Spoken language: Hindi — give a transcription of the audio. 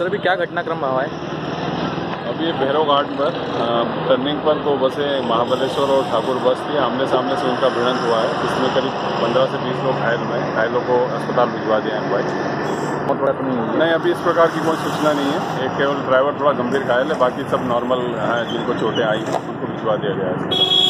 सर अभी क्या घटनाक्रम हुआ है? अभी भैरव घाट पर टर्निंग पर तो दो बसें महाबलेश्वर और ठाकुर बस थी। आमने सामने से उनका भिड़ंत हुआ है। इसमें करीब पंद्रह से बीस लोग घायल हुए हैं। घायलों को अस्पताल भिजवा दिया है भाई नहीं अभी इस प्रकार की कोई सूचना नहीं है। एक केवल ड्राइवर थोड़ा गंभीर घायल है। बाकी सब नॉर्मल हैं जिनको चोटें आई हैं उनको भिजवा दिया गया है।